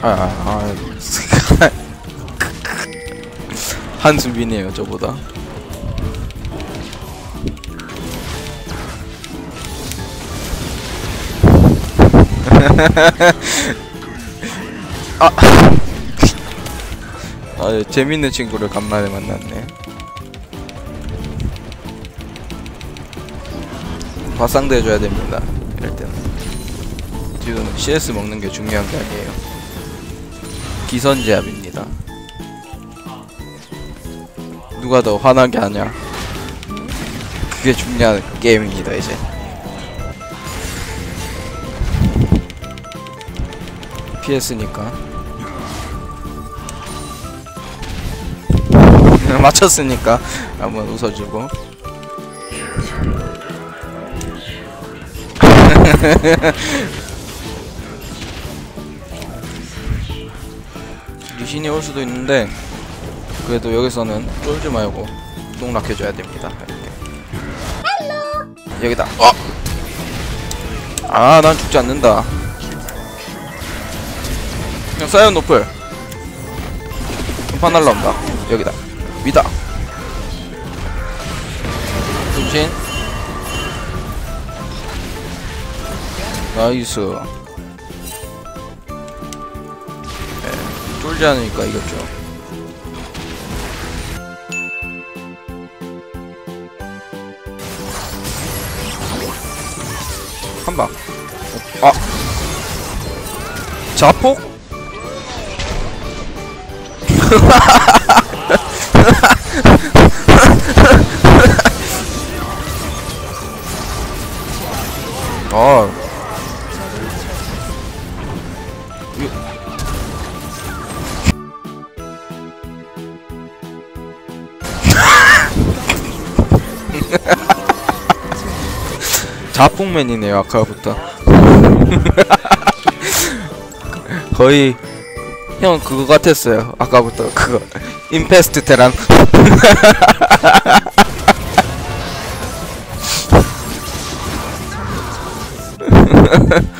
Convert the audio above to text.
아, 아, 아. 한수빈이에요 저보다. 아, 아 재밌는 친구를 간만에 만났네. 화상도 해줘야 됩니다. 이럴 때는. 지금 CS 먹는 게 중요한 게 아니에요 기선제압입니다. 누가 더 화나게 하냐? 그게 중요한 게임입니다 이제. PS니까. 맞췄으니까 한번 웃어주고 리신이 올 수도 있는데 그래도 여기서는 쫄지 말고 농락해줘야 됩니다. 이렇게 여기다. 어! 아난 죽지 않는다. 그냥 사이언 노플. 금판 날라온다. 여기다. 위다. 분신. 나이스 쫄지 않으니까 이겼죠. 한방. 아. 자폭? 아 자폭맨이네요 아까부터. 거의 형 그거 같았어요 아까부터. 그거. 임페스트 테란.